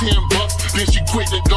ten bucks, then she quit and